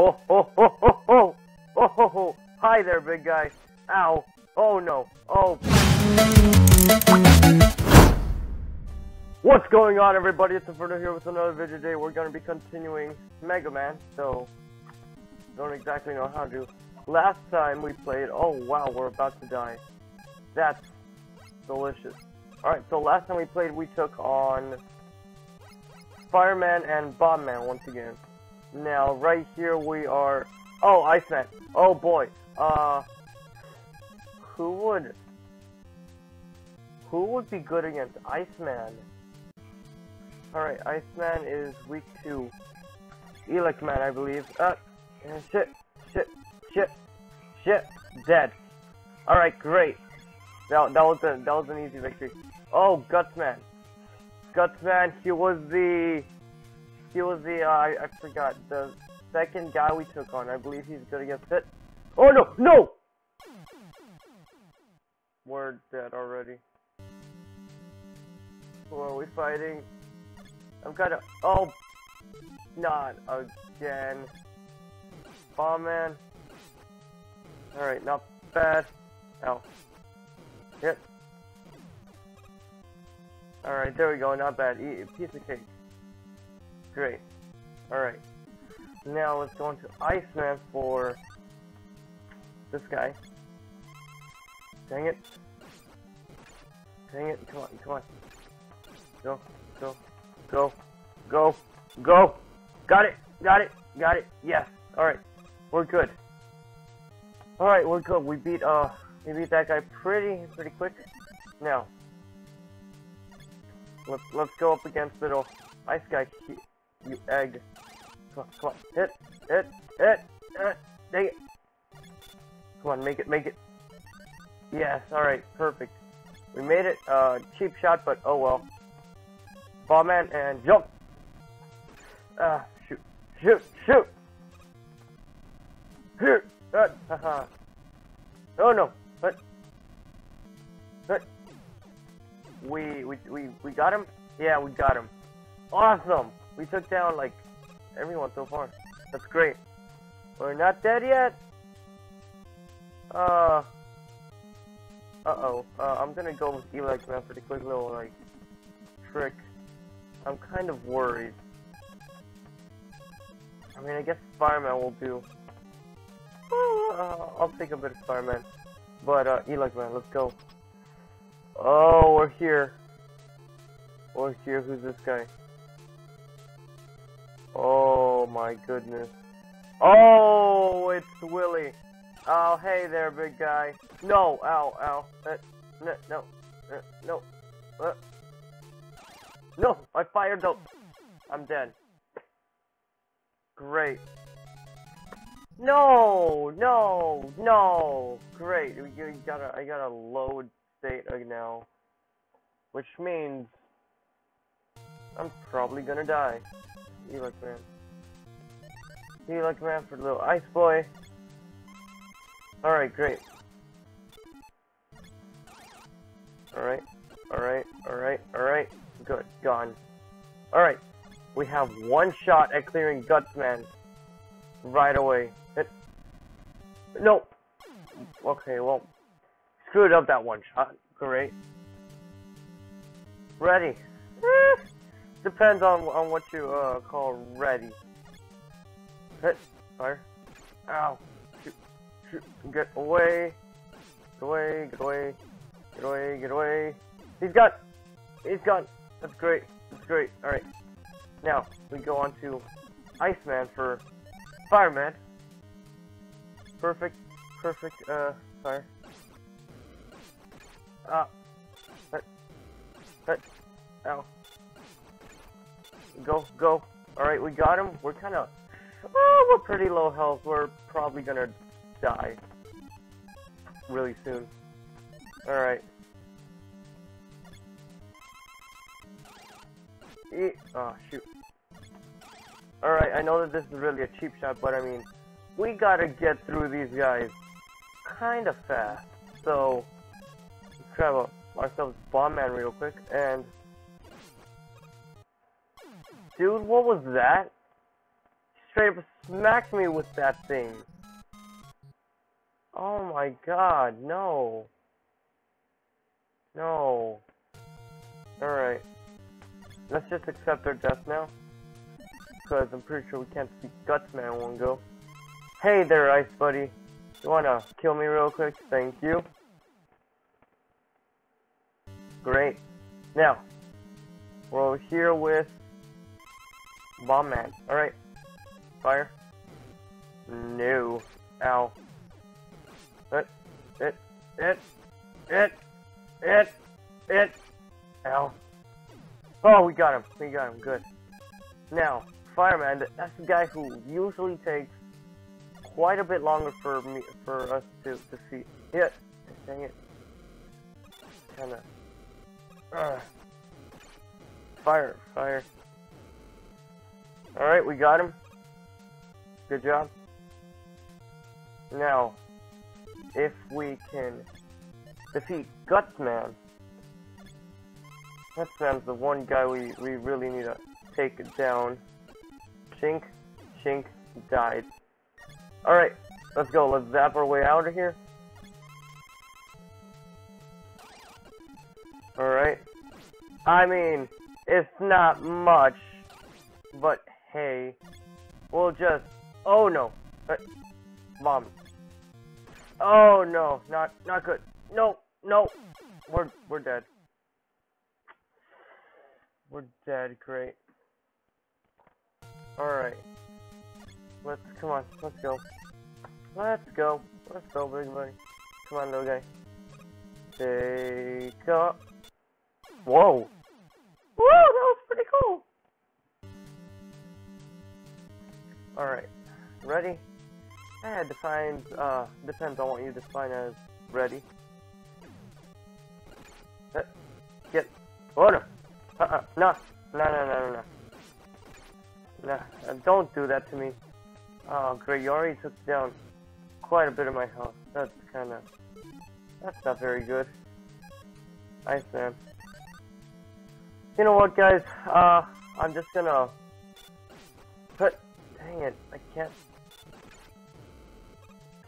Oh, oh, oh, oh, oh, oh, oh. Hi there, big guy. Ow. Oh, no. Oh. What's going on, everybody? It's Inferno here with another video today. We're going to be continuing Mega Man, so don't exactly know how to. Last time we played, oh wow, we're about to die. That's delicious. Alright, so last time we played, we took on Fireman and Bombman once again. Now, right here we are... Oh, Iceman. Oh, boy. Uh... Who would... Who would be good against Iceman? Alright, Iceman is weak to Elecman, I believe. Uh, shit, shit, shit, shit, dead. Alright, great. That, that was a, that was an easy victory. Oh, Gutsman. Gutsman, he was the he was the, uh, I, I forgot, the second guy we took on. I believe he's gonna get fit. Oh no, no! We're dead already. Who are we fighting? I'm kinda, oh, not again. Bomb man. Alright, not bad. Ow. Hit. Alright, there we go, not bad. Eat a piece of cake. Great. Alright. Now let's go into Iceman for this guy. Dang it. Dang it. Come on, come on. Go, go, go, go, go. Got it, got it, got it. Yes. Alright. We're good. Alright, we're good. We beat, uh, we beat that guy pretty, pretty quick. Now, let's, let's go up against little ice guy you egg. Come on, come on. Hit, hit, hit, hit. Dang it. Come on, make it, make it. Yes, alright, perfect. We made it, uh, cheap shot, but oh well. Bombman and jump! Ah, shoot, shoot, shoot! Here! Uh, haha. oh no, but, but, we, we, we, we got him? Yeah, we got him. Awesome! We took down, like, everyone so far. That's great. We're not dead yet! Uh... Uh-oh. Uh, I'm gonna go with Elec Man for the quick little, like, trick. I'm kind of worried. I mean, I guess Fireman will do. Uh, I'll take a bit of Fireman. But, uh, Elec Man, let's go. Oh, we're here. We're here. Who's this guy? Oh my goodness. Oh, it's Wily. Oh, hey there, big guy. No, ow, ow. Uh, no, no, uh, no. Uh, no, I fired the... I'm dead. Great. No, no, no. Great. You gotta, I gotta load state now. Which means... I'm probably gonna die. Elec Man. Elec Man for little ice boy. Alright, great. Alright, alright, alright, alright. Good, gone. Alright, we have one shot at clearing Gutsman right away. It! Okay, well, screwed up that one shot. Great. Ready. Ah. Depends on on what you uh, call ready. Hit, fire. Ow. Shoot, shoot. Get away. Get away, get away. Get away, get away. He's gone. He's gone. That's great. That's great. Alright. Now, we go on to Iceman for Fireman. Perfect, perfect, uh, fire. Ah. Hit. Hit. Ow. Go, go. Alright, we got him. We're kind of... Oh, we're pretty low health. We're probably gonna die. Really soon. Alright. E oh, shoot. Alright, I know that this is really a cheap shot, but I mean, we gotta get through these guys kinda fast. So, let's grab ourselves Bomb Man real quick, and Dude, what was that? straight up smacked me with that thing. Oh my god, no. No. Alright. Let's just accept our death now. Because I'm pretty sure we can't see Gutsman in one go. Hey there, Ice Buddy. You wanna kill me real quick? Thank you. Great. Now, we're over here with Bomb Man. Alright. Fire. No. Ow. It. It. It. It. It. It. Ow. Oh, we got him. We got him. Good. Now, Fireman, that's the guy who usually takes quite a bit longer for me for us to to see. Yeah. Dang it. Kinda. Uh. Fire. Fire. Alright, we got him. Good job. Now, if we can defeat Gutsman, Gutsman's the one guy we, we really need to take down. Shink, Shink died. Alright, let's go. Let's zap our way out of here. Alright. I mean, it's not much, but hey, we'll just, oh no, uh, mom. Oh no, not, not good. No, no, we're, we're dead. We're dead, great. Alright. Let's, come on, let's go. Let's go. Let's go, big buddy. Come on, little guy. Take up. Whoa! Whoa, Alright. Ready? Eh, defines, uh, depends on what you define as ready. Uh, get. Oh no! Uh-uh, no! No, no, no, no, no. Nah, uh, don't do that to me. Oh, great, you already took down quite a bit of my health. That's kinda... That's not very good. Iceman. You know what, guys? Uh, I'm just gonna... Dang it, I can't...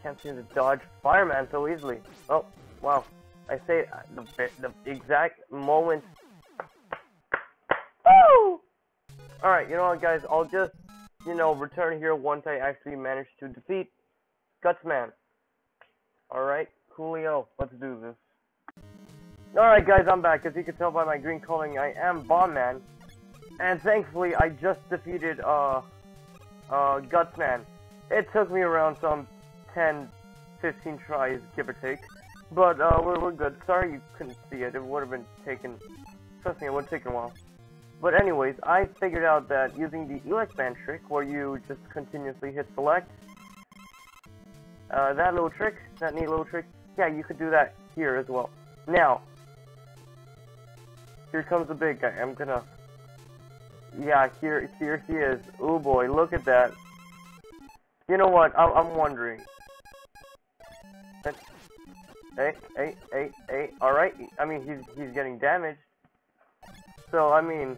Can't seem to dodge Fireman so easily. Oh, wow. I say uh, the, the exact moment... Woo! Alright, you know what, guys? I'll just, you know, return here once I actually manage to defeat Gutsman. Alright, coolio. Let's do this. Alright guys, I'm back. As you can tell by my green clothing, I am Bomb Man. And thankfully, I just defeated, uh, uh, Gutsman. It took me around some 10, 15 tries, give or take. But, uh, we're, we're good. Sorry you couldn't see it. It would have been taken, trust me, it would have taken a while. But anyways, I figured out that using the Elec Man trick, where you just continuously hit select, uh, that little trick, that neat little trick, yeah, you could do that here as well. Now, here comes the big guy. I'm gonna, yeah, here, here he is. Oh boy, look at that. You know what? I'm, I'm wondering. Hey, hey, hey, hey. All right. I mean, he's he's getting damaged. So I mean,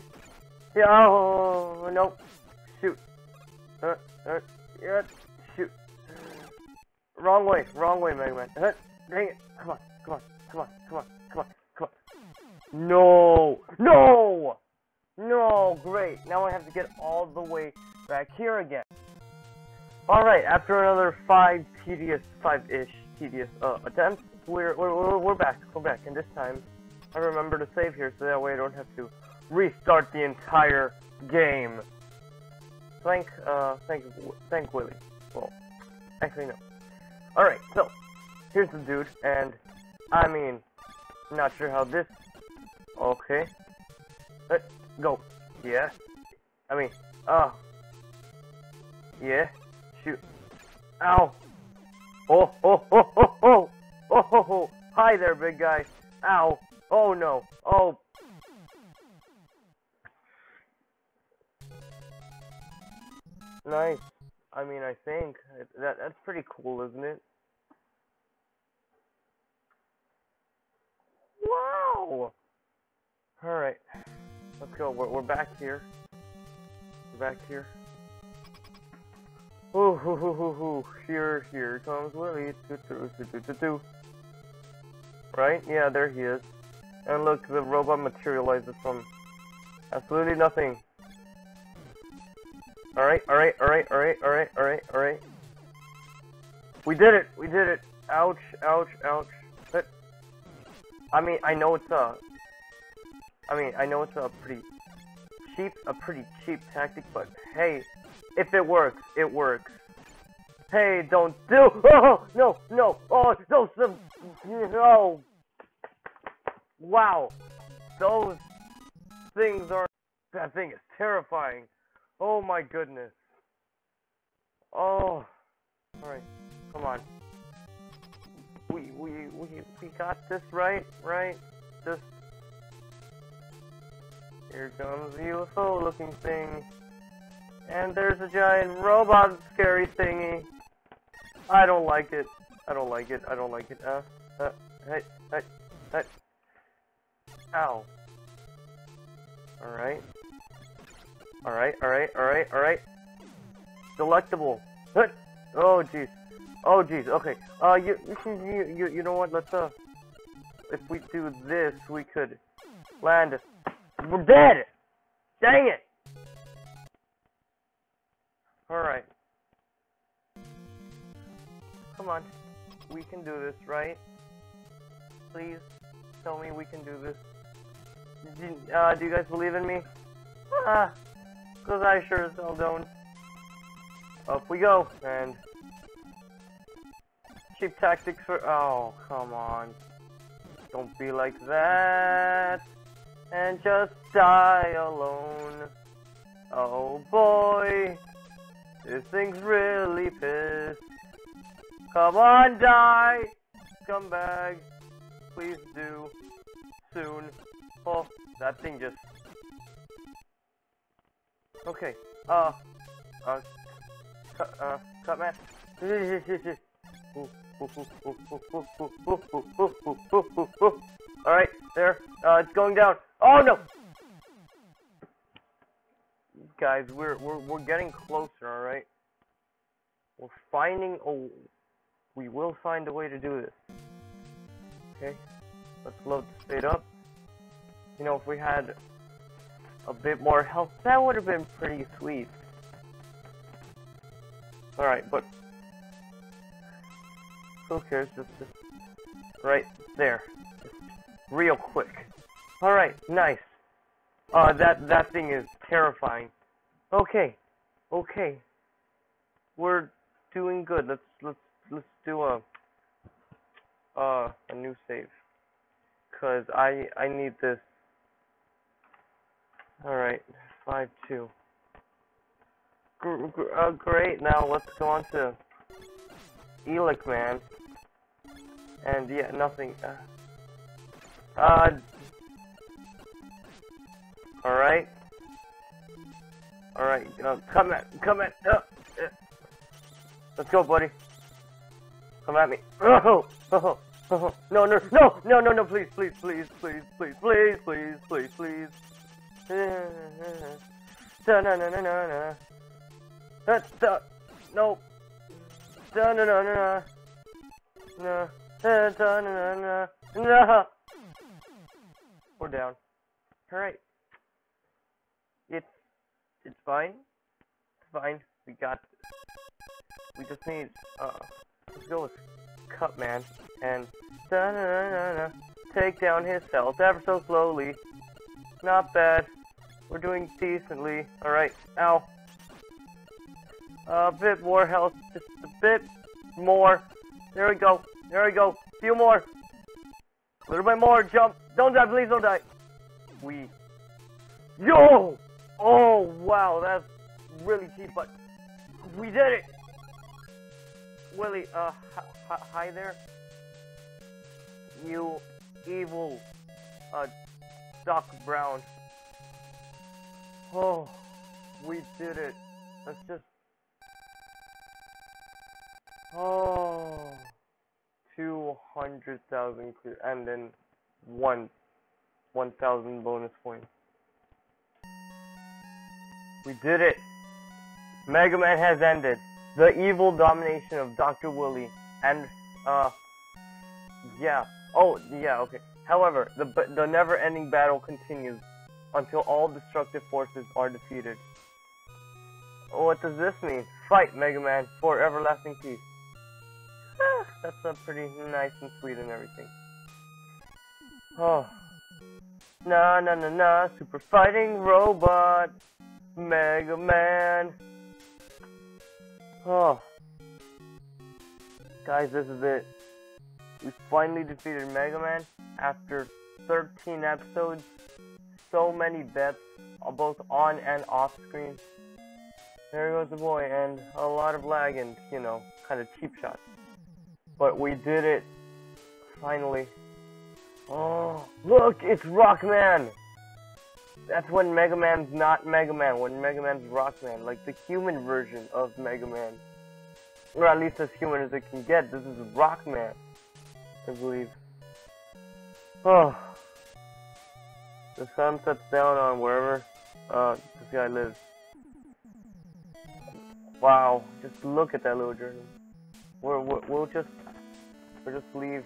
yeah. Oh no, shoot. Uh, uh, yeah, shoot. Wrong way, wrong way, Mega Man. Uh, dang it. Come on, come on, come on, come on, come on, come on. No! No! No, great. Now I have to get all the way back here again. Alright, after another five tedious, five-ish tedious uh, attempts, we're, we're, we're back. We're back. And this time, I remember to save here so that way I don't have to restart the entire game. Thank, uh, thank, thank Wily. Well, actually no. Alright, so, here's the dude, and, I mean, not sure how this, okay, let's Go. Yeah. I mean, uh. Yeah. Shoot. Ow. Oh, oh, oh, oh, oh. Oh, oh, oh. Hi there, big guy. Ow. Oh, no. Oh. Nice. I mean, I think. that That's pretty cool, isn't it? Wow! Alright. Let's go. We're, we're back here. We're back here. Ooh, hoo, hoo, hoo, hoo. Here, here comes Wily. Doo, doo, doo, doo, doo, doo. Right? Yeah, there he is. And look, the robot materializes from absolutely nothing. Alright, alright, alright, alright, alright, alright, alright. We did it! We did it! Ouch, ouch, ouch. But, I mean, I know it's a... I mean, I know it's a pretty cheap, a pretty cheap tactic, but hey, if it works, it works. Hey, don't do. Oh no, no. Oh, those. No. Wow, those things are. That thing is terrifying. Oh my goodness. Oh. All right, come on. We we we we got this right, right? Just. Here comes the UFO looking thing. And there's a giant robot scary thingy. I don't like it. I don't like it. I don't like it. Uh, uh, hey, hey, hey. Ow. Alright. Alright, alright, alright, alright. Delectable. Oh, jeez. Oh, jeez. Okay. Uh, you, you, you, you know what? Let's, uh, if we do this, we could land. We're dead! Dang it! Alright. Come on. We can do this, right? Please tell me we can do this. Do, uh, do you guys believe in me? Ah, because I sure as hell don't. Up we go, and cheap tactics for. Oh, come on. Don't be like that. And just die alone. Oh boy. This thing's really pissed. Come on, die! Come back. Please do. Soon. Oh, that thing just... Okay. Uh... Uh... Cut, uh... Cut, man. Alright, there. Uh, it's going down. Oh, no! guys, we're we're we're getting closer, all right? We're finding a we will find a way to do this. Okay? Let's load the state up. You know, if we had a bit more health, that would have been pretty sweet. Alright, but who cares? Just, just right there. Just real quick. Alright, nice. Uh, that, that thing is terrifying. Okay, okay. We're doing good. Let's let's let's do a uh a new save. Cause I I need this. All right, five two. Gr gr uh, great. Now let's go on to Elec Man. And yeah, nothing. Uh, uh all right. Alright, uh, come at, come at, uh, uh. Let's go, buddy. Come at me. Oh, oh, oh, no, no, no, no, no, no, please, please, please, please, please, please, please, please, please. Da na na na na na. That's the, no. Da na na na na. No. Da na na na na. We're down. Alright. It's it's fine. It's fine. We got this. We just need, uh, let's go with and -na -na -na, take down his health ever so slowly. Not bad. We're doing decently. Alright, ow. A bit more health, just a bit more. There we go. There we go. Few more. A little bit more. Jump. Don't die, please don't die. We. Yo! Oh, wow, that's really cheap, but we did it! Wily, uh, hi there? You evil, uh, Doc Brown. Oh, we did it. Let's just... Oh... 200,000 clear, and then one, 1,000 bonus points. We did it. Mega Man has ended. the evil domination of Dr. Wily and uh yeah. Oh, yeah, okay. However, the the never-ending battle continues until all destructive forces are defeated. What does this mean? Fight, Mega Man, for everlasting peace. Ah, that's a pretty nice and sweet and everything. Oh. Na na na na, super fighting robot, Mega Man. Oh. Guys, this is it. We finally defeated Mega Man after 13 episodes, so many deaths, uh, both on and off screen. There goes the boy, and a lot of lag and, you know, kind of cheap shots. But we did it, finally. Oh, look, it's Rockman! That's when Mega Man's not Mega Man, when Mega Man's Rockman, like the human version of Mega Man. Or at least as human as it can get, this is Rockman, I believe. Oh. The sun sets down on wherever uh, this guy lives. Wow, just look at that little journey. We're, we're, we'll just, we'll just leave,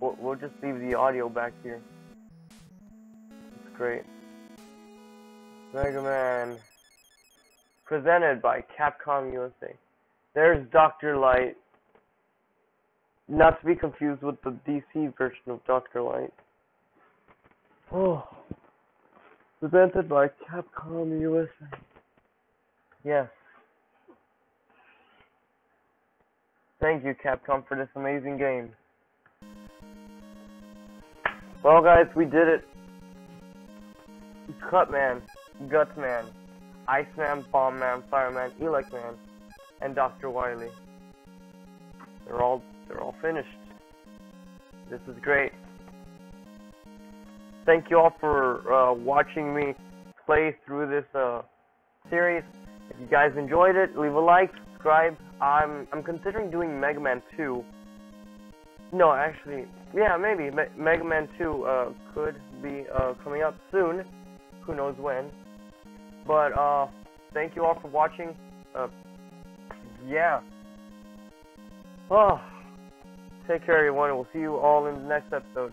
we'll, we'll just leave the audio back here. Great. Mega Man. Presented by Capcom USA. There's Dr. Light. Not to be confused with the DC version of Dr. Light. Oh. Presented by Capcom USA. Yes. Thank you, Capcom, for this amazing game. Well, guys, we did it. Cutman, Gutsman, Iceman, Bombman, Fireman, Elecman, and Dr. Wily. They're all they're all finished. This is great. Thank you all for uh, watching me play through this uh, series. If you guys enjoyed it, leave a like, subscribe. I'm I'm considering doing Mega Man 2. No, actually, yeah, maybe Me Mega Man 2 uh, could be uh, coming up soon. Who knows when? But uh, thank you all for watching. Uh, yeah. Oh, take care, everyone. We'll see you all in the next episode.